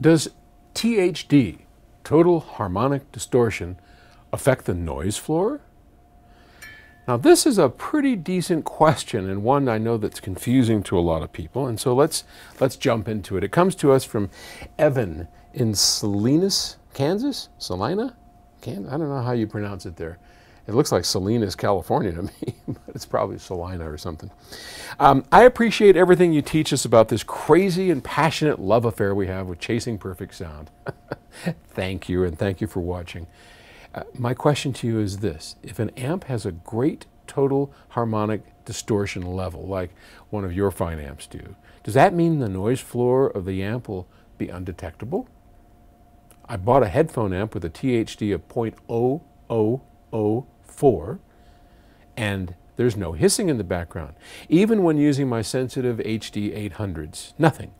Does THD, total harmonic distortion, affect the noise floor? Now, this is a pretty decent question and one I know that's confusing to a lot of people. And so let's, let's jump into it. It comes to us from Evan in Salinas, Kansas? Salina? Can I don't know how you pronounce it there. It looks like Salinas, California to me, but it's probably Salina or something. Um, I appreciate everything you teach us about this crazy and passionate love affair we have with chasing perfect sound. thank you, and thank you for watching. Uh, my question to you is this if an amp has a great total harmonic distortion level, like one of your fine amps do, does that mean the noise floor of the amp will be undetectable? I bought a headphone amp with a THD of 0.0004 and there's no hissing in the background. Even when using my sensitive HD 800s, nothing.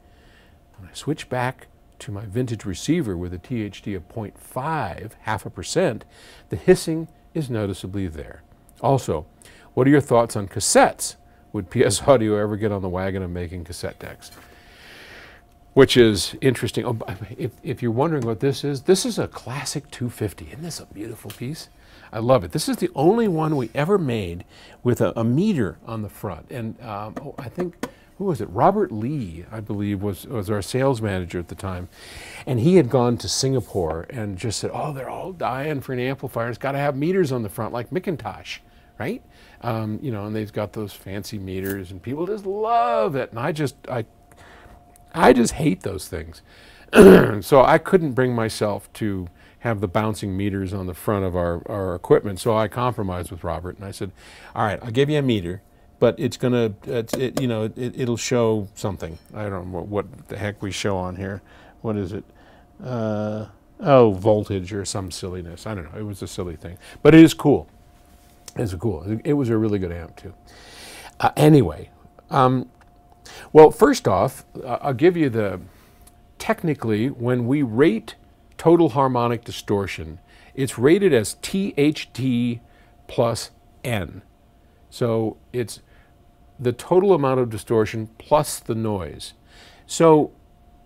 When I switch back to my vintage receiver with a THD of 0.5, half a percent, the hissing is noticeably there. Also, what are your thoughts on cassettes? Would PS Audio ever get on the wagon of making cassette decks? Which is interesting. Oh, if, if you're wondering what this is, this is a classic 250. Isn't this a beautiful piece? I love it. This is the only one we ever made with a, a meter on the front. And um, oh, I think who was it? Robert Lee, I believe, was, was our sales manager at the time. And he had gone to Singapore and just said, oh, they're all dying for an amplifier. It's got to have meters on the front, like McIntosh, right? Um, you know, and they've got those fancy meters, and people just love it. And I just, I, I just hate those things. so I couldn't bring myself to have the bouncing meters on the front of our, our equipment. So I compromised with Robert, and I said, all right, I'll give you a meter but it's going to, it, you know, it, will show something. I don't know what, the heck we show on here. What is it? Uh, oh, voltage or some silliness. I don't know. It was a silly thing. But it is cool. It's cool. It, was a really good amp, too. Uh, anyway, um, well, first off, uh, I'll give you the, technically, when we rate total harmonic distortion, it's rated as THD plus N. So it's the total amount of distortion plus the noise. So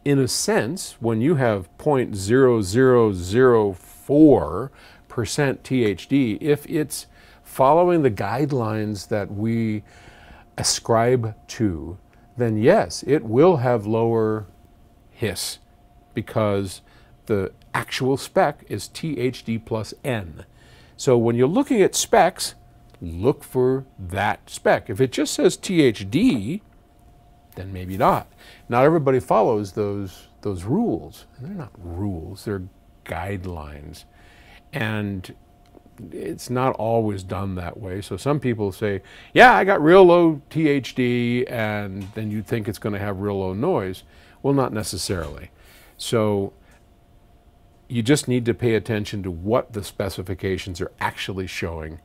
in a sense, when you have 0.0004% THD, if it's following the guidelines that we ascribe to, then yes, it will have lower hiss because the actual spec is THD plus N. So when you're looking at specs, look for that spec. If it just says THD, then maybe not. Not everybody follows those, those rules. And they're not rules, they're guidelines. And it's not always done that way. So some people say, yeah, I got real low THD, and then you think it's going to have real low noise. Well, not necessarily. So you just need to pay attention to what the specifications are actually showing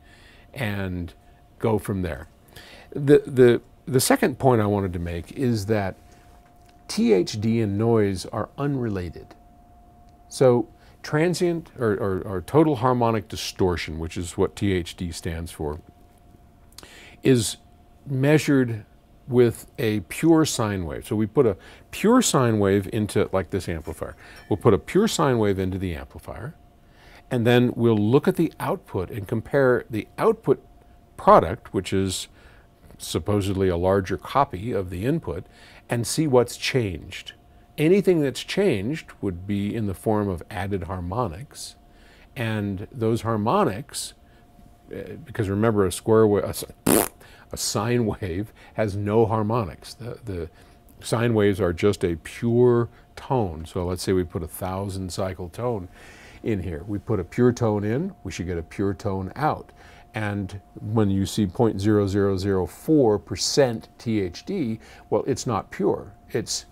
and go from there. The, the, the second point I wanted to make is that THD and noise are unrelated. So transient or, or, or, total harmonic distortion, which is what THD stands for, is measured with a pure sine wave. So we put a pure sine wave into, like this amplifier, we'll put a pure sine wave into the amplifier, and then we'll look at the output and compare the output product, which is supposedly a larger copy of the input, and see what's changed. Anything that's changed would be in the form of added harmonics, and those harmonics, eh, because remember a square wave, a, a sine wave has no harmonics. The, the sine waves are just a pure tone. So let's say we put a thousand cycle tone in here. We put a pure tone in, we should get a pure tone out. And when you see 0.0004% THD, well, it's not pure. It's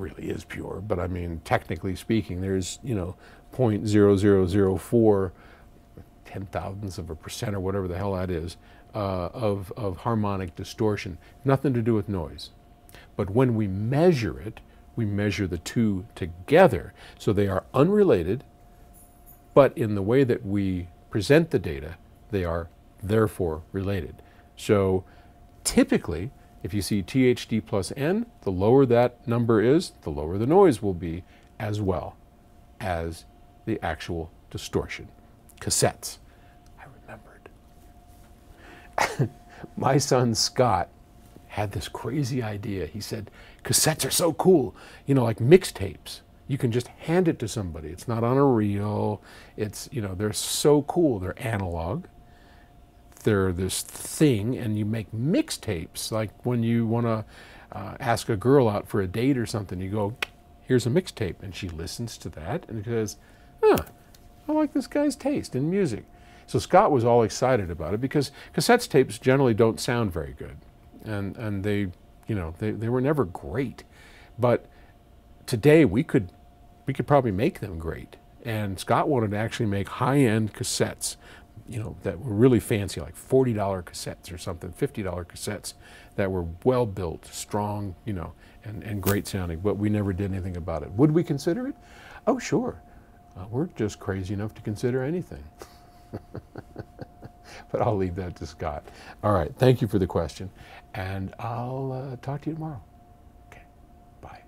really is pure, but I mean, technically speaking, there's, you know, 0.0004 ten thousandths of a percent or whatever the hell that is uh, of, of harmonic distortion. Nothing to do with noise. But when we measure it, we measure the two together. So they are unrelated, but in the way that we present the data, they are therefore related. So typically, If you see THD plus N, the lower that number is, the lower the noise will be, as well as the actual distortion. Cassettes. I remembered. My son Scott had this crazy idea. He said, cassettes are so cool, you know, like mixtapes. You can just hand it to somebody. It's not on a reel. It's, you know, they're so cool. They're analog. They're this thing, and you make mixtapes. Like when you want to uh, ask a girl out for a date or something, you go, here's a mixtape. And she listens to that and says, huh, I like this guy's taste in music. So Scott was all excited about it because cassette tapes generally don't sound very good and and they, you know, they, they were never great, but today we could we could probably make them great. And Scott wanted to actually make high-end cassettes, you know, that were really fancy, like $40 cassettes or something, $50 cassettes that were well built, strong, you know, and, and great sounding, but we never did anything about it. Would we consider it? Oh, sure. Uh, we're just crazy enough to consider anything. but I'll leave that to Scott. All right, thank you for the question, and I'll uh, talk to you tomorrow. Okay, bye.